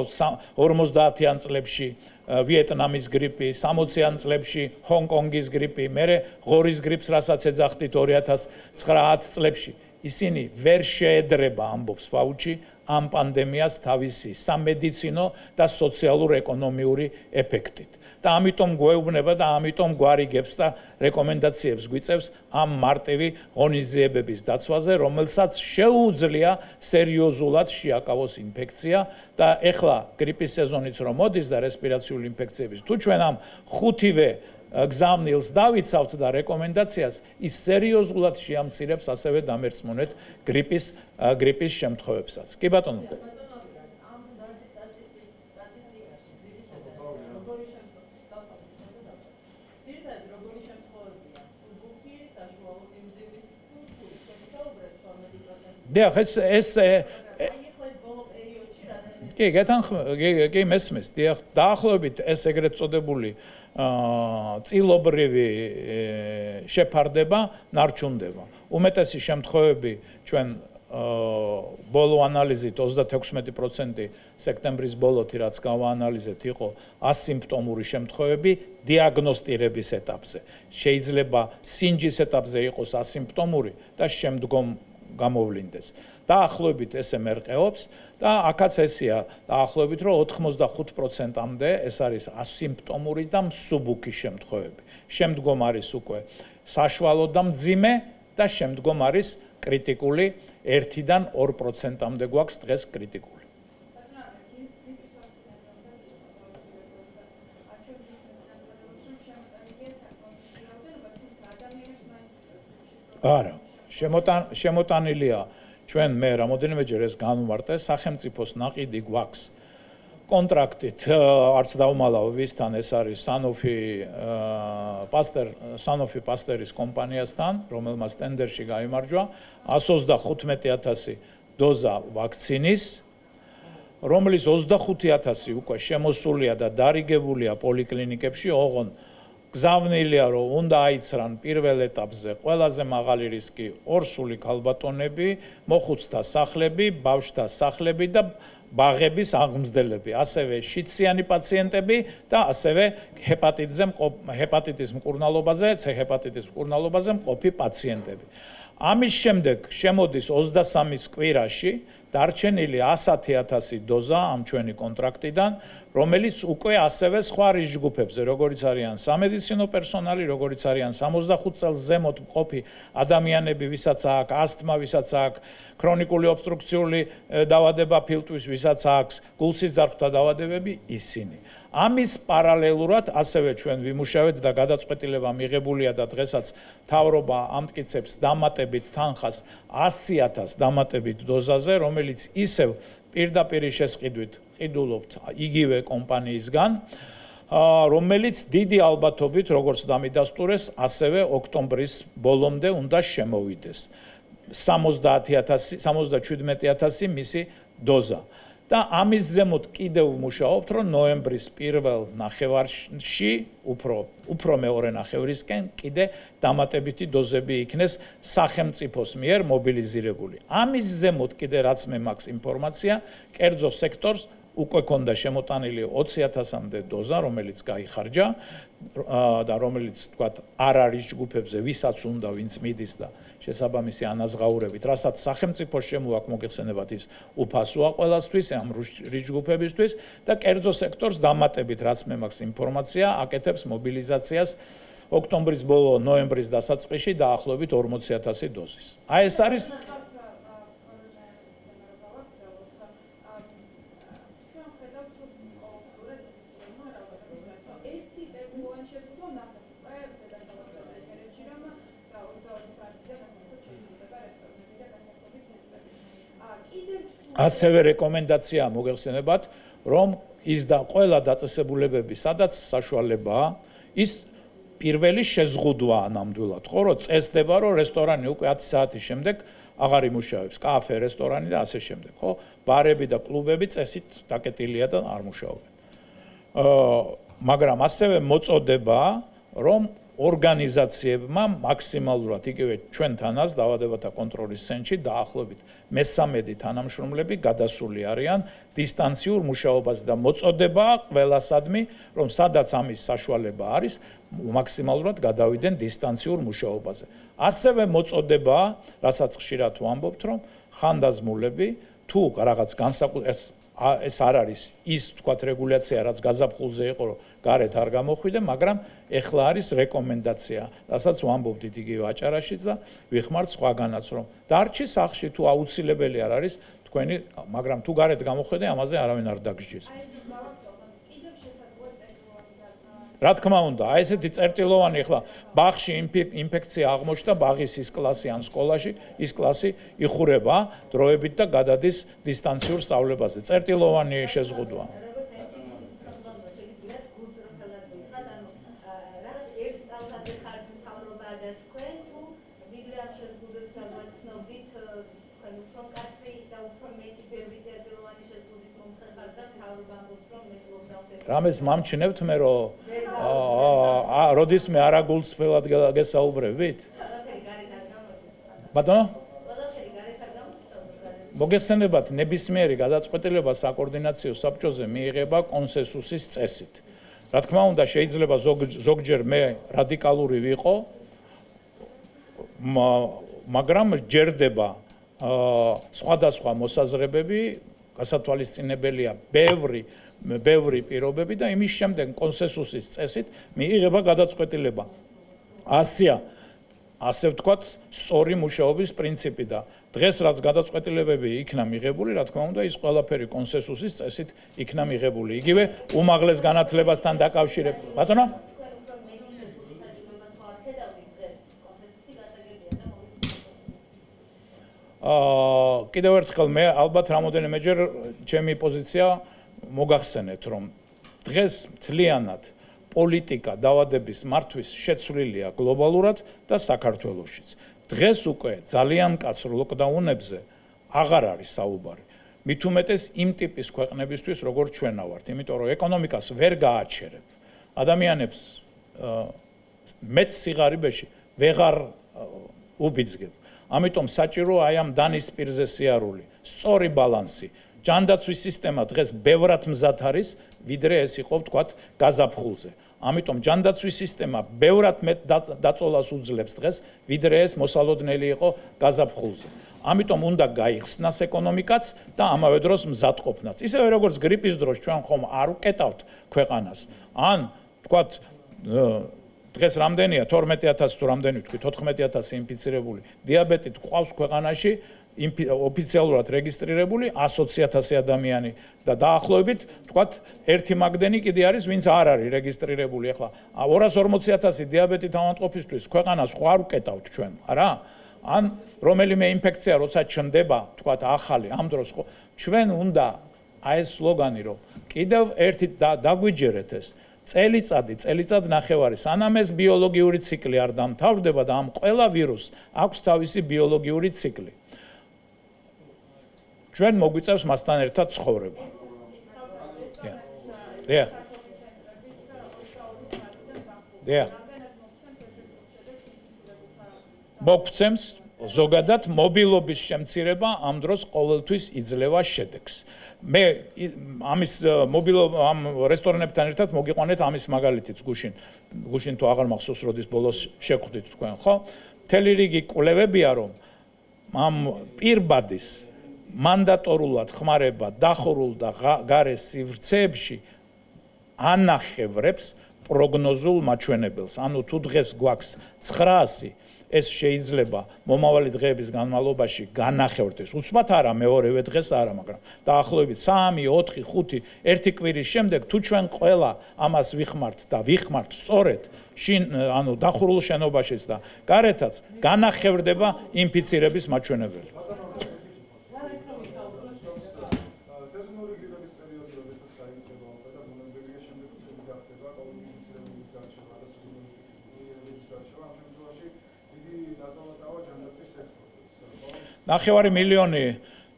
50-იან წლებში ვიეტნამის გრიპი, 60-იან წლებში ჰონკონგის გრიპი, მერე ღორის გრიპს, რასაც ეძახდით 2009 წლებში. ისინი ვერ შეედრება ამბობს ფაუჩი ამ პანდემიას თავისი სამედიცინო და სოციალურ-ეკონომიური ეფექტით. და ამიტომ გვეუბნება და ამიტომ გვარიგებს და რეკომენდაციებს გვიწევს ამ მარტივი ღონისძიებების დაცვაზე, რომელსაც შეუძლია სერიოზულად შეაკავოს ინფექცია და ეხლა გრიპის სეზონიც რომ მოდის და რესპირაციული ინფექციების თუ ჩვენ ამ ხუთივე გზავნილს დავიცავთ და რეკომენდაციას ის სერიოზულად შეამცირებს ასევე დამერწმუნეთ გრიპის გრიპის შემთხვევებსაც. კი ბატონო. დიახ ეს ეს კი გეთანხმები კი მესმის დიახ დაახლოებით ეს ეგრეთ წოდებული აა წილობრივი შეფარდება ნარჩუნდება. უმეტესი შემთხვევები ჩვენ ბოლო ანალიზით 36% სექტემბრის ბოლოთი რაც გავაანალიზეთ იყო ასიმპტომური შემთხვევები დიაგნოსტირების ეტაპზე. შეიძლება სინჯის ეტაპზე იყოს ასიმპტომური და შემდგომ გამოვლინდეს. დაახლოებით ესე მერყეობს და აქაც ესია დაახლოებით რომ 85%-ამდე ეს არის ასიმპტომური და მსუბუქი შემთხვევები. შემდგომ არის უკვე საშუალო და მძიმე და შემდგომ არის კრიტიკული 1-დან 2%-ამდე გვაქვს დღეს კრიტიკული. არა შემოტანილია. ჩვენ მე რამოდენიმეჯერ ეს განვმარტე სახელმწიფოს ناقიდი გვაქვს. კონტრაქტით არც დავმალავ ვისთან ეს არის Sanofi პასტერ Sanofi პასტერის კომპანიასთან რომელმაც ტენდერში გამოიმარჯვა 125000 დოზა ვაქცინის რომლის 25000 უკვე შემოსულია და დარიგებულია პოლიკლინიკებში ოღონ 1000 გზავნილია რომ უნდა აიცრან პირველ ეტაპზე ყველაზე მაღალი რისკი ორსული ქალბატონები, მოხუცთა სახლები, ბავშვთა სახლები და ბაღების აღმზრდელები, ასევე შიციანი პაციენტები და ასევე ჰეპატიტზე ჰეპატიტის მკურნალობაზე, C ჰეპატიტის მკურნალობაზე მყოფი პაციენტები. ამის შემდეგ შემოდის 23-ის კვირაში დარჩენილი 100000 დოზა ამ ჩვენი კონტრაქტიდან, რომელიც უკვე ასევე სხვა რიჟგუფებზე, როგორიც არიან სამედიცინო პერსონალი, როგორიც არიან 65 წელს ზემოთ მყოფი ადამიანები, ვისაც აქვს ასთმა, ვისაც აქვს ქრონიკული ობსტრუქციული დაავადება ფილტვის, ვისაც აქვს გულსიძარღვთა დაავადებები, ისინი. ამის პარალელურად ასევე ჩვენ ვიმუშავეთ და გადაწყვეტილება მიღებულია და დღესაც თავრობა ამტკიცებს დამატებით თანხას 100000 დამატებით დოზაზე, რომელიც ისევ პირდაპირ შესყიდვით ყიდულობთ იგივე კომპანიისგან რომელიც დიდი ალბათობით როგორც დამიდასტურეს ასევე ოქტომბრის ბოლომდე უნდა შემოვიდეს. 70000 77000 მისი დოზა და ამის ზემოთ კიდევ ვმუშაობთ, რომ ნოემბრის პირველ ნახევარში, უფრო უფრო მეორე ნახევრისკენ კიდე დამატებითი დოზები იქნეს სახელმწიფოს მიერ მობილიზირებული. ამის ზემოთ კიდე რაც მე მაქვს ინფორმაცია, კერძო სექტორს უკვე ქონდა შემოტანილი 20000-მდე დოზა, რომელიც გაიხარჯა და რომელიც თქვა არ არის ჯგუფებზე, ვისაც უნდა, ვინც მიდის და შესაბამისი ანაზღაურებით, რასაც სახელმწიფო შემოაქვს მოგეხსენებათ ის უფასოა ყველასთვის, ამ რიჯგუფებისთვის და კერძო სექტორს დამატებით, რაც მე მაქვს ინფორმაცია, აკეთებს მობილიზაციას ოქტომბრის ბოლო, ნოემბრის დასაწყისში დაახლოებით 40000 დოზის. აი ეს არის ასევე რეკომენდაცია მოგეხსენებათ, რომ ის და ყველა დაწესებულებები, სადაც საშუალებაა, ის პირველი შეზღუდვა ნამდვილად, ხო, რომ წესდება, რომ რესტორანი უკვე 10 საათის შემდეგ აღარ იმუშავებს, კაფე, რესტორანი და ასე შემდეგ, ხო? ბარები და კლუბები წესით დაკეტილია და არ მუშაობენ. აა, მაგრამ ასევე მოწოდება, რომ ორგანიზაციებმა მაქსიმალურად იგივე ჩვენთანაც დაავადებათა კონტროლის ცენტრში დაახლოებით მე-13 თანამშრომლები გადასული არიან დისტანციურ მუშაობაზე და მოწოდება ყველასადმი რომ სადაც ამის საშუალება არის მაქსიმალურად გადავიდნენ დისტანციურ მუშაობაზე. ასევე მოწოდება, რასაც ხშირად ვამბობთ, რომ ხანდაზმულები თუ რაღაც განსაკუთრებულ ეს არ არის ის თქვათ რეგულაცია რაც გაზაფხულზე იყო გარეთ არ გამოხვიდე მაგრამ ეხლა არის რეკომენდაცია. რასაც ვამბობდით იგივე აჭარაშიც და ვიხმართ სხვაგანაც რომ დარჩი სახში თუ აუცილებელი არ არის თქვენი მაგრამ თუ გარეთ გამოხვიდე ამაზე არავინ არ დაგჯის აი რა თქმა უნდა, აი ესეთი წერტილოვანი ახლა ბაღში ინფექცია აღმოჩნდა ბაღის ის კლასი ან სკოლაში, ის კლასი იხურება დროებით და გადადის დისტანციურ სწავლებაზე. წერტილოვანი შეზღუდვა. რამეს მამჩნევთ მე რომ აა როდის მე არაგულწრფელად გესაუბრებით? ბატონო? მოგეხსენებათ ნებისმიერი გადაწყვეტილება საკოორდინაციო საბჭოზე მიიღება კონსენსუსის წესით. რა თქმა უნდა, შეიძლება ზოგჯერ მე რადიკალური ვიყო, მაგრამ ჯერდება სხვადასხვა მოსაზრებები, გასათვალისწინებელია ბევრი ბევრი პირობები და იმის შემდეგ კონსენსუსის წესით მიიღება გადაწყვეტილება. ასია ასე ვთქვათ, სწორი მუშაობის პრინციპი და დღეს რაც გადაწყვეტილებები იქნა მიღებული, რა თქმა უნდა, ის ყველაფერი კონსენსუსის წესით იქნა მიღებული. იგივე უმაღლეს განათლებასთან დაკავშირებით. ბატონო? აა კიდევ ერთხელ მე ალბათ რამოდენიმეჯერ ჩემი პოზიცია მოგახსენეთ, რომ დღეს მთლიანად პოლიტიკა დაავადების მართვის შეცვლილია გლობალურად და საქართველოსშიც. დღეს უკვე ძალიან კაცრ ლოკდაუნებზე აღარ არის საუბარი. მით უმეტეს იმ ტიპის ქვეყნებისთვის, როგორც ჩვენა ვართ, იმიტომ რომ ეკონომიკას ვერ გააჩერებ. ადამიანებს მეც სიღარიბეში ვეღარ უბიძგებ. ამიტომ საჭირო აი ამ დანის პირზე სიარული, სწორი ბალანსი. ჯანდაცვის სისტემა დღეს ბევრად მზად არის, ვიდრე ეს იყო ვთქვათ გაზაფხულზე. ამიტომ ჯანდაცვის სისტემა ბევრად მეტ დაწოლას უძლებს დღეს, ვიდრე ეს მოსალოდნელი იყო გაზაფხულზე. ამიტომ უნდა გაიხსნას ეკონომიკაც და ამავე დროს მზადყოფნაც. ისევე როგორც გრიპის დროს ჩვენ ხომ არ უკეტავთ ქვეყანას. ან ვთქვათ დღეს რამდენია 12000 თუ რამდენი ვთქვი 14000 ინფიცირებული დიაბეტით ყავს ქვეყანაში ოფიციალურად რეგისტრირებული 120000 ადამიანი და დაახლოებით ვთქვათ ერთი მაგდენი კიდე არის ვინც არ არის რეგისტრირებული. ახლა 240000 დიაბეტით ავადმყოფისთვის ქვეყანას ხო არ უკეტავთ ჩვენ? არა. ან რომელიმე ინფექცია როცა ჩნდება ვთქვათ ახალი ამ დროს ხო ჩვენ უნდა აი ეს სლოგანი რომ კიდევ ერთი დაგვიჯერეთ ეს. წელიწადი, წელიწად ნახევარი, სანამ ეს ბიოლოგიური ციკლი არ დამთავრდება და ამ ყველა ვირუსს აქვს თავისი ბიოლოგიური ციკლი. ჩვენ მოგვიწევს მასთან ერთად ცხოვრება. დიახ. დიახ. მოგცემს ზოგადად მობილობის შემცირება ამ დროს ყოველთვის იძლევა შედეგს. მე ამის მობილო ამ რესტორნებთან ერთად მოგიყვანეთ ამის მაგალითიც გუშინ გუშინ თუ აღარ მახსოვს როდის ბოლოს შეგხვდით თქვენ ხო მთელი რიგი კვლევებია რომ ამ პირბადის მანდატორულად ხმარება დახურულ და გარე სივრცეებში ანახევრებს პროგნოზულ მაჩვენებელს ანუ თუ დღეს გვაქვს 900 ეს შეიძლება მომავალი დღეების განმავლობაში განახევრდეს. უცბად არა მეორევე დღეს არა, მაგრამ დაახლოებით 3, 4, 5 ერთი კვირის შემდეგ თუ ჩვენ ყველა ამას ვიხმართ და ვიხმართ სწორედ შინ ანუ დახურულ შენობაშიც და გარეთაც განახევრდება ინფიცირების მაჩვენებელი. ნახევარი მილიონი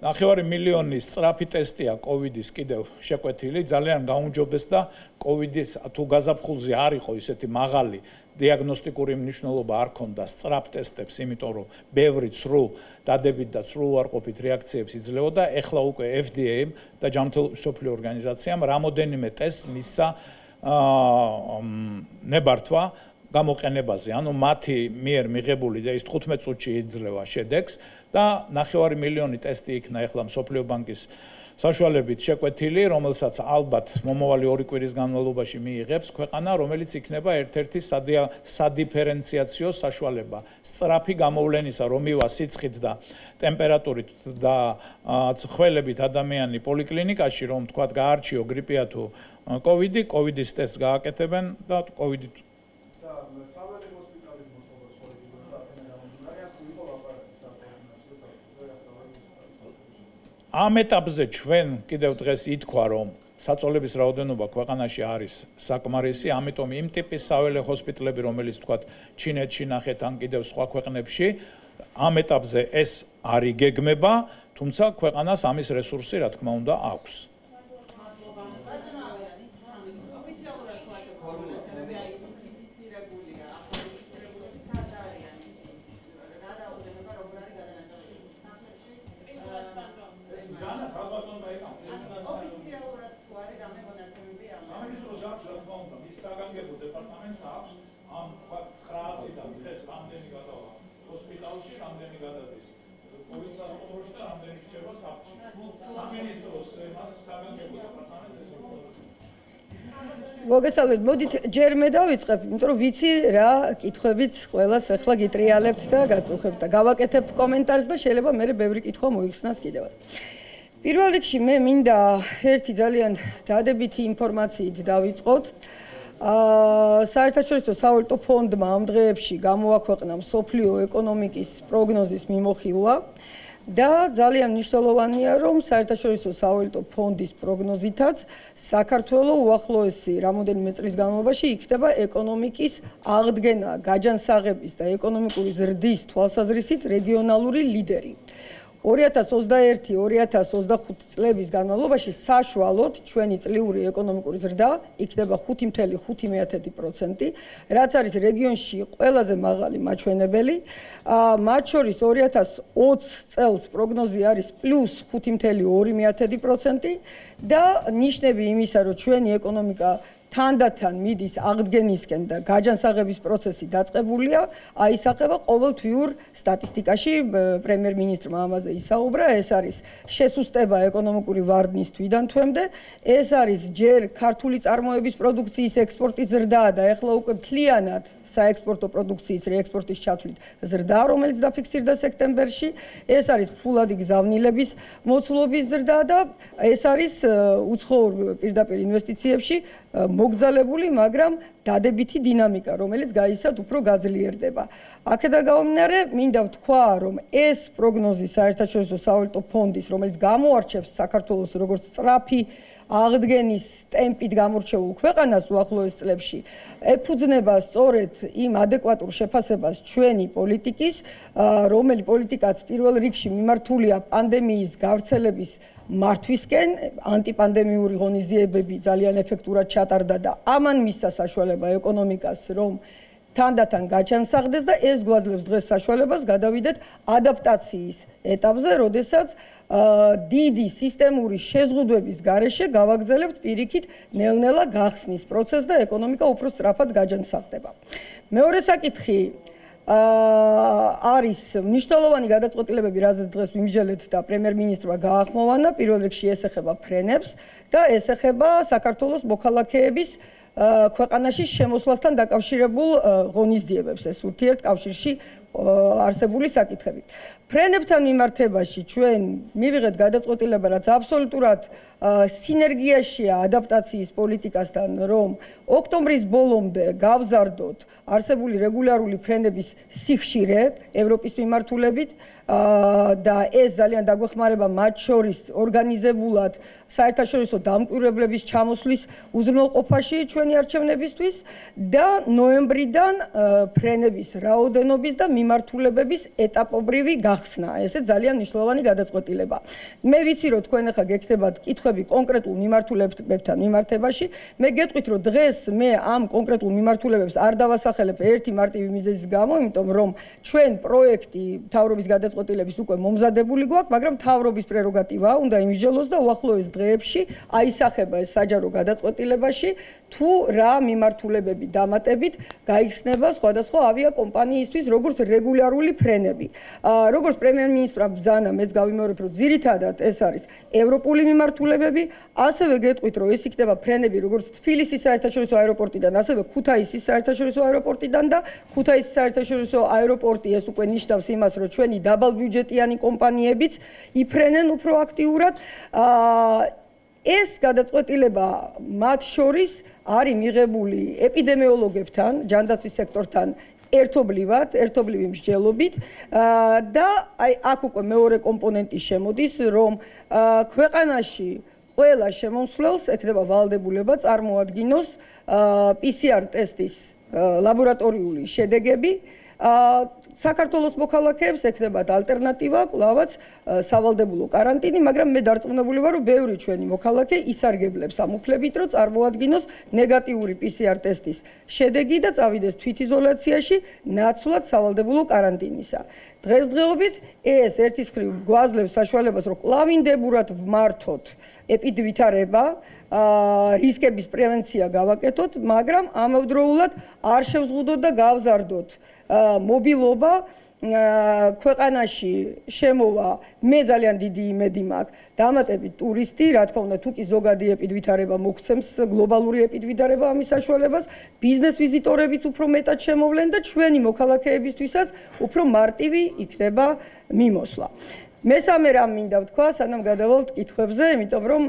ნახევარი მილიონი სწრაფი ტესტია კოვიდის კიდევ შეკვეთილი ძალიან გაუნჯობეს და კოვიდის თუ გაზაფხულზე არ იყო ისეთი მაღალი დიაგნოსტიკური მნიშვნელობა არ ქონდა სწრაფ ტესტებს იმიტომ რომ ბევრი ცრუ დადებით და ცრუ უარყოფით რეაქციებს იძლეოდა. ეხლა უკვე FDA და ჯანმრთელობის სოფლიო ორგანიზაციამ რამოდენიმე ტესტს მისცა აა ნებართვა გამოყენებაზე. ანუ მათი მიერ მიღებული და ის 15 წუთში იძლევა შედეგს და 9 მილიონი ტესტი იქნა ახლა მსოფლიო ბანკის საშუალებით შეკვეთილი, რომელსაც ალბათ მომავალი ორი კვირის განმავლობაში მიიღებს ქვეყანა, რომელიც იქნება ერთ-ერთი სადიფერენციაციო საშუალება. სწრაფი გამოვლენისა, რომ მივა სიცხით და ტემპერატურით და ცხველებით ადამიანი პოლიკლინიკაში, რომ თქვა გაარჩიო გრიპია თუ კოვიდი, კოვიდის ტესტს გააკეთებენ და კოვიდით ამ ეტაპზე ჩვენ კიდევ დღეს ითქვა რომ საწოლების რაოდენობა ქვეყანაში არის საკმარისი, ამიტომ იმ ტიპის საველე ჰოსპიტალები, რომელიც თქვა ჩინეთში ნახეთ ან კიდევ სხვა ქვეყნებში, ამ ეტაპზე ეს არის გეგმება, თუმცა ქვეყანას ამის რესურსი რა თქმა უნდა აქვს. მოგესალმებით. მოდით ჯერ მე დავიწყებ, იმიტომ რომ ვიცი რა კითხვებიც ყველას ახლა გიტრიალებთ და გაწუხებთ და გავაკეთებ კომენტარს და შეიძლება მე ბევრი კითხვა მოიხსნას კიდევაც. პირველ რიგში მე მინდა ერთი ძალიან დადებითი ინფორმაციით დავიწყოთ. აა საერთაშორისო სავალუტო ფონდმა ამ დღეებში გამოაქვეყნა მსოფლიო ეკონომიკის პროგნოზის მიმოხილვა. და ძალიან მნიშვნელოვანია რომ საერთაშორისო სავალუტო ფონდის პროგნოზითაც საქართველოს უახლოესი რამოდენიმე წლის განმავლობაში იქნება ეკონომიკის აღდგენა, გაჯანსაღების და ეკონომიკური ზრდის თვალსაზრისით რეგიონალური ლიდერი. 2021-2025 წლების განმავლობაში საშუალოდ ჩვენი წლიური ეკონომიკური ზრდა იქნება 5.5%, რაც არის რეგიონში ყველაზე მაღალი მაჩვენებელი. მათ შორის 2020 წელს პროგნოზი არის +5.2% და ნიშნები იმისა, რომ ჩვენი ეკონომიკა თანდათან მიდის აღდგენისკენ და გაჯანსაღების პროცესი დაწყებულია, აისახება ყოველთვიურ სტატისტიკაში პრემიერ-მინისტრმა ამაზე ისაუბრა, ეს არის შესუსტება ეკონომიკური ვარდნის თვიდან თვემდე, ეს არის ჯერ ქართული წარმოების პროდუქციის ექსპორტის ზრდა და ეხლა უკვე მთლიანად საექსპორტო პროდუქციის რეექსპორტის ჩათვლით ზრდა, რომელიც დაფიქსირდა სექტემბერში. ეს არის ფულადი გზავნილების მოცულობის ზრდა და ეს არის უცხოურ პირდაპირ ინვესტიციებში მოგზალებული, მაგრამ დადებითი დინამიკა, რომელიც გაიცად უფრო გაძლიერდება. აქედან გამომდინარე, მინდა ვთქვა, რომ ეს პროგნოზი საერთაშორისო სავალუტო ფონდის, რომელიც გამოარჩევს საქართველოს როგორც სწრაფი აღდგენის ტემპით გამორჩეულ ქვეყანას უახლოეს წლებში ეფუძნება სწორედ იმ ადეკვატურ შეფასებას ჩვენი პოლიტიკის, რომელი პოლიტიკაც პირველ რიგში მიმართულია პანდემიის გავრცელების მართვისკენ, ანტიპანდემიური ღონისძიებები ძალიან ეფექტურად ჩატარდა და ამან მისცა საშუალება ეკონომიკას, რომ თანდათან გაჩანსახდეს და ეს გვაძლევს დღეს საშუალებას გადავიდეთ ადაპტაციის ეტაპზე, როდესაც დიდი სისტემური შეზღუდვების გარეშე გავაგზავნებთ პირიქით ნელ-ნელა გახსნის პროცესს და ეკონომიკა უფრო სწრაფად გაჯანსაღდება. მეორე საკითხი არის მნიშვნელოვანი გადაწყვეტილებები, რაზეც დღეს ვიმსჯელეთ და პრემიერ-მინისტრმა გაახმოვანა, პირველ რიგში ეს ეხება ფრენებს და ეს ეხება საქართველოს მოქალაქეების ქვეყანაში შემოსვლასთან დაკავშირებულ ღონისძიებებს. ეს ურთიერთ კავშირში არსებული საკითხები. ფრენებთან მიმართებაში ჩვენ მივიღეთ გადაწყვეტილება, რაც აბსოლუტურად სინერგიაშია ადაპტაციის პოლიტიკასთან, რომ ოქტომბრის ბოლომდე გავზარდოთ არსებული რეგულარული ფრენების სიხშირე ევროპის მიმართულებით და ეს ძალიან დაგვეხმარება მათ შორის ორგანიზებულად საერთაშორისო დამკვირვებლების ჩამოსვლის უზრუნველყოფაში ჩვენი არჩევნებისთვის და ნოემბრიდან ფრენების რაოდენობის და მიმართულებების ეტაპობრივი გახსნა. ესე ძალიან მნიშვნელოვანი გადაწყვეტილება. მე ვიცი რომ თქვენ ახლა გეკეთებათ კითხვები კონკრეტულ მიმართულებებთან მიმართებაში. მე გეტყვით რომ დღეს მე ამ კონკრეტულ მიმართულებებს არ დავასახელებ ერთი მარტივი მიზეზის გამო, იმიტომ რომ ჩვენ პროექტი თავრობის გადაწყვეტილების უკვე მომზადებული გვაქვს, მაგრამ თავრობის პრეროგატივაა, უნდა იმსჯელოს და უახლოეს დღეებში აისახება ეს საჯარო გადაწყვეტილებაში, თუ რა მიმართულებები დამატებით გაიხსნება სხვადასხვა ავიაკომპანიისთვის, როგორც რეგულარული ფრენები. აა როგორც პრემიერ-მინისტრმა ბზანა, მეც გავიმეორებ, რომ ძირითადად ეს არის ევროპული მიმართულებები, ასევე გეტყვით, რომ ეს იქნება ფრენები როგორც თბილისის საერთაშორისო აეროპორტიდან, ასევე ქუთაისის საერთაშორისო აეროპორტიდან და ქუთაისის საერთაშორისო აეროპორტი ეს უკვე ნიშნავს იმას, რომ ჩვენი დაბალბიუჯეტიანი კომპანიებიც იფრენენ უფრო აქტიურად. აა ეს გადაწყვეტილება მათ შორის არის მიღებული ეპიდემიოლოგებთან, ჯანდაცვის სექტორთან ერთობლივად, ერთობლივი მსჯელობით და აი აქ უკვე მეორე კომპონენტი შემოდის, რომ ქვეყანაში ყველა შემოსვლელს ექნება ვალდებულება წარმოადგინოს PCR ტესტის ლაბორატორიული შედეგები საქართველოს მოქალაქეებს ექნებათ ალტერნატივა კლავაც სავალდებულო каранტინი, მაგრამ მე დარწმუნებული ვარ, რომ ბევრი ჩვენი მოქალაქე ისარგებლებს ამ უფლებით, რომ წარმოადგინოს ნეგატიური PCR ტესტის შედეგი და წავიდეს თვითიზოლაციაში, ნაცვლად სავალდებულო каранტინისა. დღესდღეობით ეს ერთის ხრივ გვაძლევს საშუალებას, რომ კლავინდებურად ვმართოთ ეპიდვითარება, რისკების პრევენცია გავაკეთოთ, მაგრამ ამავდროულად არ შევზღუდოთ და გავზარდოთ მობილობა ქვეყანაში შემოვა. მე ძალიან დიდი იმედი მაქვს. დამატებით ტურისტი რა თქმა უნდა თუ კი ზოგადი ეპიდვითარება მოგცემს გლობალური ეპიდვითარება ამის საშუალებას ბიზნეს ვიზიტორებიც უფრო მეტად შემოვლენ და ჩვენი მოქალაქეებისთვისაც უფრო მარტივი იქნება მიმოსვლა. მესამე რამ მინდა ვთქვა, სანამ გადავალთ კითხვებზე, იმიტომ რომ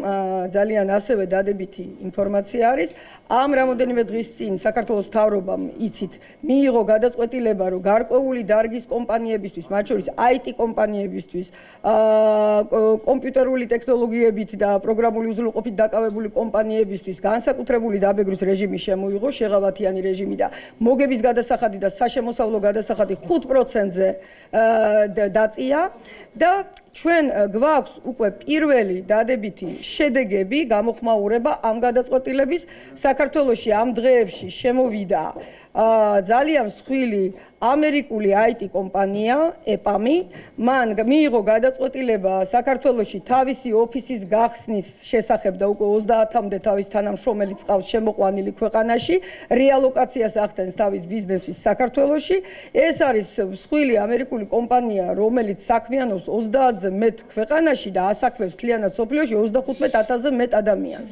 ძალიან ასევე დადებითი ინფორმაცია არის. ამ რამოდენიმე დღის წინ საქართველოს მთავრობამ იცით, მიიღო გადაწყვეტილება, რომ გარკვეული დარგის კომპანიებისთვის, მათ შორის IT კომპანიებისთვის, კომპიუტერული ტექნოლოგიებით და პროგრამული უზრუნველყოფით დაკავებული კომპანიებისთვის განსაკუთრებული დაბეგრვის რეჟიმი შემოიღო, შეღავათიანი რეჟიმი და მოგების გადასახადი და საშემოსავლო გადასახადი 5%-ზე აა დაწია. და ჩვენ გვაქვს უკვე პირველი დადებითი შედეგები გამოხმაურება ამ გადაწყვეტილების საქართველოსი ამ დღეებში შემოვიდა ძალიან მსხვილი ამერიკული IT კომპანია EPAM-ი მან მიიღო გადაწყვეტილება საქართველოსი თავისი ოფისის გახსნის შესახებ და უკვე 30-მდე თავის თანამშრომელი წავს შემოყვანილი ქვეყანაში რეალოკაციას ახდენს თავის ბიზნესის საქართველოსი ეს არის მსხვილი ამერიკული კომპანია რომელიც საქმიანობს 30-ზე მეტ ქვეყანაში და ასაქმებს მთლიანად სოფლიოში 35000-ზე მეტ ადამიანს.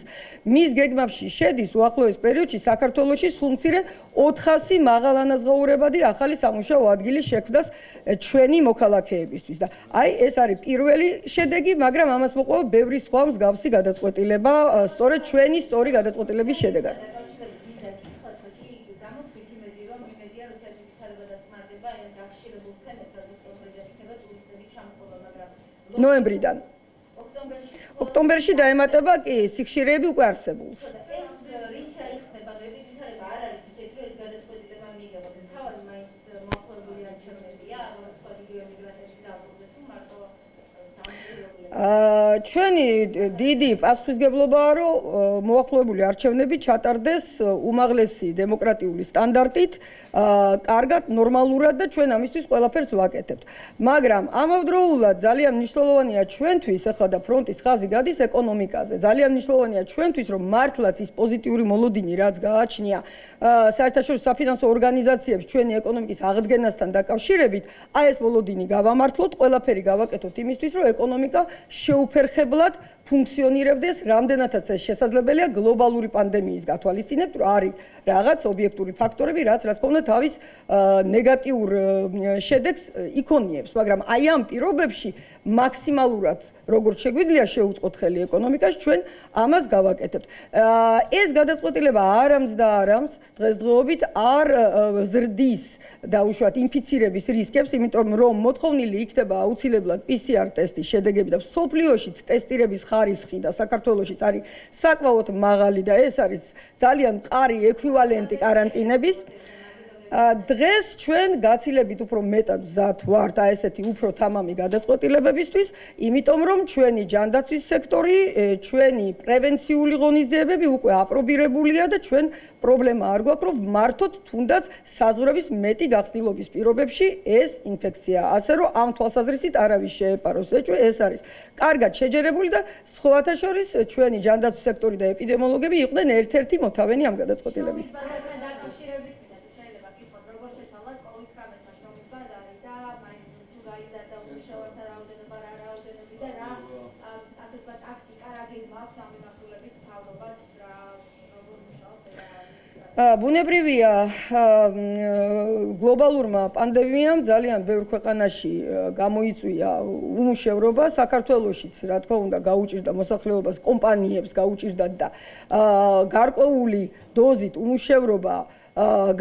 მის გეგმებში შედის უახლოეს პერიოდში საქართველოსი სულ მცირე 400 მაღალანაზღაურებადი ახალი სამუშაო ადგილის შექმნას ჩვენი მოქალაქეებისთვის და აი ეს არის პირველი შედეგი, მაგრამ ამას მოყვა ბევრი სხვა მსგავსი გადაწყვეტილება, სწორედ ჩვენი სწორი გადაწყვეტილების შედეგად. ნოემბრიდან. ოქტომბერში ოქტომბერში დაემატება კი სიხშირეები უკვე არსებულს. ჩვენი დიდი პასუხისგებლობაა რომ მოახლოებული არჩევნები ჩატარდეს უმაღლესი დემოკრატიული სტანდარტით კარგად ნორმალურად და ჩვენ ამისთვის ყველაფერს ვაკეთებთ. მაგრამ ამავდროულად ძალიან მნიშვნელოვანია ჩვენთვის ახლა და ფრონტის ხაზი გადის ეკონომიკაზე. ძალიან მნიშვნელოვანია ჩვენთვის რომ მართლაც ის პოზიტიური მოლოდინი რაც გააჩნია საერთაშორისო საფინანსო ორგანიზაციებს ჩვენი ეკონომიკის აღდგენასთან დაკავშირებით აი ეს მოლოდინი გავამართლოთ ყველაფერი გავაკეთოთ იმისთვის რომ ეკონომიკა შეუფერხებლად ფუნქციონირებდეს, რამდენადაც ეს შესაძლებელია გლობალური პანდემიის გათვალისწინებთ, რომ არის რაღაც ობიექტური ფაქტორები, რაც რა თქმა უნდა თავის ნეგატიურ შედეგს იქონიებს, მაგრამ აი ამ პირობებში მაქსიმალურად როგორც შეგვიძლია შეუწყოთ ხელი ეკონომიკას, ჩვენ ამას გავაკეთებთ. ეს გადაწყვეტილება არამც და არამც დღესდღეობით არ ზრდის დავუშვათ ინფიცირების რისკებს, იმიტომ რომ მოთხოვნილი იქნება აუცილებლად PCR ტესტის შედეგები და სოფლიოშიც ტესტირების ხარისხი და საქართველოსიც არის საკმაოდ მაღალი და ეს არის ძალიან მყარი ეკვივალენტი კარანტინების. დღეს ჩვენ გაცილებით უფრო მეტად მზად ვართ აი ესეთი უფრო თამამი გადაწყვეტილებებისთვის, იმიტომ რომ ჩვენი ჯანდაცვის სექტორი, ჩვენი პრევენციული ღონისძიებები უკვე აპრობირებულია და ჩვენ პრობლემა არ გვაქვს, რომ მართოთ თუნდაც საზღვრების მეტი გახსნილობის პირობებში ეს ინფექცია, ასე რომ ამ თვალსაზრისით არავის შეეპაროს ეჭვი, ეს არის კარგად შეჯერებული და სხვათა შორის ჩვენი ჯანდაცვის სექტორი და ეპიდემიოლოგები იყვნენ ერთ-ერთი მოთავენი ამ გადაწყვეტილების. ბუნებრივია გლობალურმა პანდემიამ ძალიან ბევრ ქვეყანაში გამოიწვია უმუშევრობა საქართველოსიც რა თქმა უნდა გაუჭირდა მოსახლეობას კომპანიებს გაუჭირდა და გარკვეული დოზით უმუშევრობა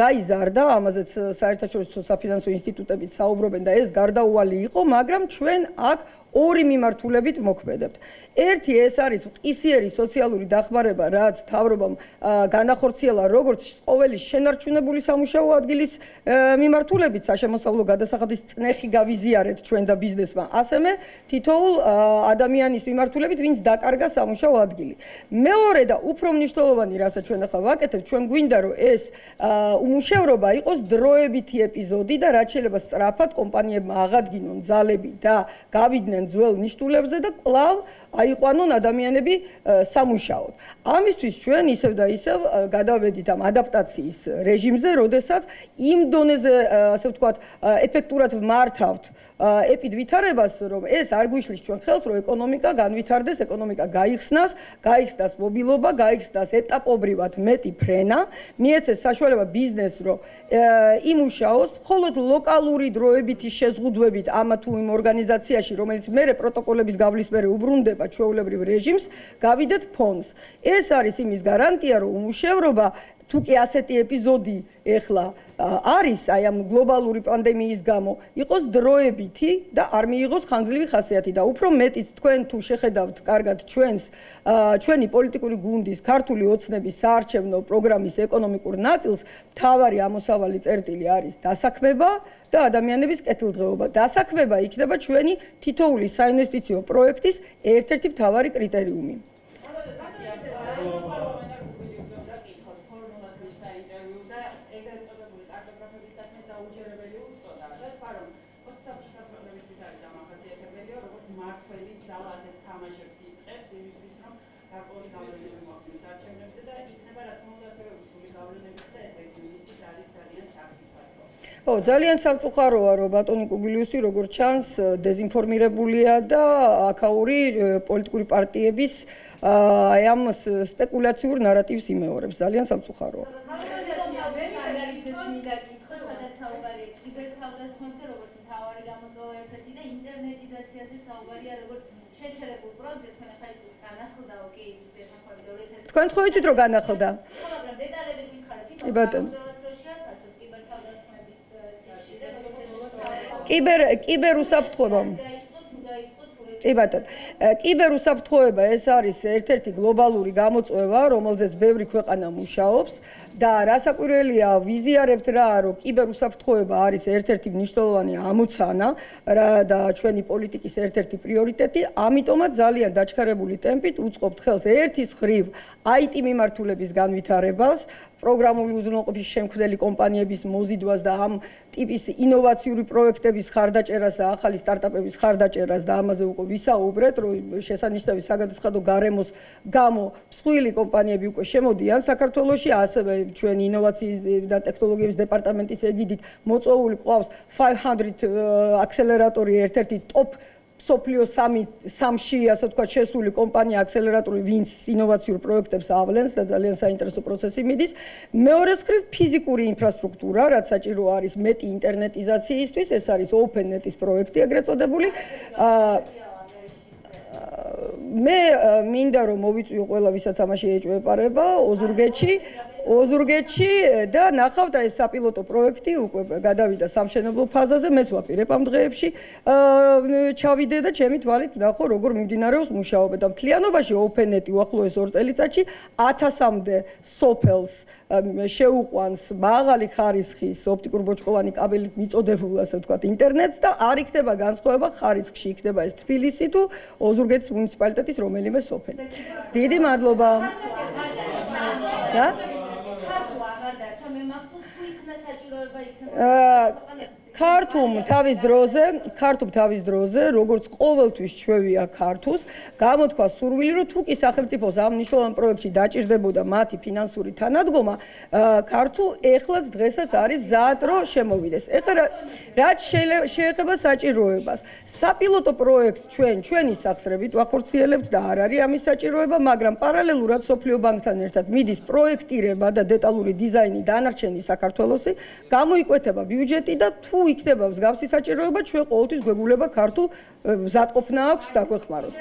გაიზარდა ამაზეც საერთაშორისო საფინანსო ინსტიტუტებიც საუბრობენ და ეს გარდაუვალი იყო მაგრამ ჩვენ აქ ორი მიმართულებით მოქმედებთ. ერთი ეს არის მყისიერი სოციალური დახმარება, რაც თავრობამ განახორციელა როგორც ყოველი შენარჩუნებული სამუშაო ადგილის მიმართულებით საშემოსავლო გადასახადის წნეხი გავიზიარეთ ჩვენ და ბიზნესმა, ასევე თითოეულ ადამიანის მიმართულებით, ვინც დაკარგა სამუშაო ადგილი. მეორე და უფრო მნიშვნელოვანი, რასაც ჩვენ ახლა ვაკეთებთ, ჩვენ გვინდა რომ ეს უმუშევრობა იყოს დროებითი ეპიზოდი და რაც შეიძლება სწრაფად კომპანიებმა აღადგინონ ძალები და გავიდნენ ძველ ნიშნულებზე და კვლავ აი აიყვანონ ადამიანები სამუშაოდ. ამისთვის ჩვენ ისევ და ისევ გადავედით ამ ადაპტაციის რეჟიმზე, როდესაც იმ დონეზე ასე ვთქვათ ეფექტურად ვმართავთ ეპიდვითარებას, რომ ეს არ გვიშლის ჩვენ ხელს, რომ ეკონომიკა განვითარდეს, ეკონომიკა გაიხსნას, გაიხსნას მობილობა, გაიხსნას ეტაპობრივად მეტი ფრენა, მიეცეს საშუალება ბიზნესს, რომ იმუშაოს, მხოლოდ ლოკალური დროებითი შეზღუდვებით ამა თუ იმ ორგანიზაციაში, რომელიც მეორე პროტოკოლების გავლის მერე უბრუნდება ჩვეულებრივ რეჟიმს, გავიდეთ ფონს. ეს არის იმის გარანტია, რომ უმუშევრობა თუ კი ასეთი ეპიზოდი ეხლა არის აი ამ გლობალური პანდემიის გამო იყოს დროებითი და არ მიიღოს ხანგრძლივი ხასიათი და უფრო მეტიც თქვენ თუ შეხედავთ კარგად ჩვენს ჩვენი პოლიტიკური გუნდის ქართული ოცნების საარჩევნო პროგრამის ეკონომიკურ ნაწილს თავარი ამოსავალი წერტილი არის დასაქმება და ადამიანების კეთილდღეობა. დასაქმება იქნება ჩვენი თითოეული საინვესტიციო პროექტის ერთ-ერთი მთავარი კრიტერიუმი. მართველი ძალა ასეთ თამაშებს იწყებს იმისთვის რომ გარკვეული გავლენები მოახდინოს არჩევნებზე და იქნება რა თქმა უნდა ასევე უსული გავლენები და ეს ექსპერიმენტი არის ძალიან საფრთხე. ო ძალიან სამწუხაროა რომ ბატონი კუბილიუსი როგორც ჩანს დეზინფორმირებულია და აქაური პოლიტიკური პარტიების აი ამ სპეკულაციურ ნარატივს იმეორებს. ძალიან სამწუხაროა. თქვენ ხო იცით რომ განახლდა ხო მაგრამ დეტალები თვითონ კი ბატონო კიბერ კიბერ უსაფრთხოება კი ბატონო კიბერ უსაფრთხოება ეს არის ერთ-ერთი გლობალური გამოწვევა რომელზეც ბევრი ქვეყანა მუშაობს. და რასაკვირველია ვიზიარებთ რა რომ კიბერუსაფრთხოება არის ერთ-ერთი მნიშვნელოვანი ამოცანა და ჩვენი პოლიტიკის ერთ-ერთი პრიორიტეტი. ამიტომაც ძალიან დაჩქარებული ტემპით უწყობთ ხელს. ერთის ხრივ IT მიმართულების განვითარებას პროგრამული უზრუნველყოფის შემქმნელი კომპანიების მოზიდვას და ამ ტიპის ინოვაციური პროექტების ხარდაჭერას და ახალი სტარტაპების ხარდაჭერას და ამაზე უკვე ვისაუბრეთ, რომ შესანიშნავი საგადასახადო გარემოს გამო მსხვილი კომპანიები უკვე შემოდიან საქართველოში, ასევე ჩვენ ინოვაციის და ტექნოლოგიების დეპარტამენტის ეგიდით მოწვეული ყავს 500 აქსელერატორი ერთ-ერთი ტოპ სოფლიო სამი სამში ასე თქვა შესული კომპანია აქსელერატორი ვინც ინოვაციურ პროექტებს ავლენს და ძალიან საინტერესო პროცესი მიდის. მეორე მხრივ ფიზიკური ინფრასტრუქტურა რაც საჭირო არის მეტი ინტერნეტიზაციისთვის ეს არის open-net-ის პროექტი ეგრეთ წოდებული. აა მე მინდა რომ მოვიწვიო ყველა ვისაც ამაში ეჭვეპარება ოზურგეთში ოზურგეთში და ნახავთ ეს საპილოტო პროექტი უკვე გადავიდა სამშენებლო ფაზაზე მეც ვაპირებ ამ დღეებში ჩავიდე და ჩემი თვალით ნახო როგორ მიმდინარეობს მუშაობა და მთლიანობაში ოფენეტი უახლოეს 2 წელიწადში 1000-მდე სოფელს შეუყვანს მაღალი ხარისხის ოპტიკურ-ბოჭკოვანი კაბელით მიწოდებულ ასე ვთქვათ ინტერნეტს და არ იქნება განსხვავება ხარისხში იქნება ეს თბილისი თუ ოზურგეთის მუნიციპალიტეტის რომელიმე სოფელი. დიდი მადლობა. და? აა ქართუმ თავის დროზე, ქართუმ თავის დროზე, როგორც ყოველთვის ჩვევია ქართუს, გამოთქვა სურვილი, რომ თუ კი სახელმწიფოს ამ ნიშნულოვან პროექტში დაჭirdებოდა მათი ფინანსური თანადგომა, ქართუ ეხლაც დღესაც არის ზაად რომ შემოვიდეს. ეხლა რაც შეიძლება საჭიროებას. საპილოტო პროექტს ჩვენ ჩვენი სახსრებით ვახორციელებთ და არ არის ამის საჭიროება, მაგრამ პარალელურად სოფლიო ბანკთან ერთად მიდის პროექტირება და დეტალური დიზაინი დანარჩენი საქართველოსი, გამოიკვეთება ბიუჯეტი და თუ იქნება მსგავსი საჭიროება, ჩვენ ყოველთვის გვეგულება ქართულ მზადყოფნა აქვს დაგვეხმაროს.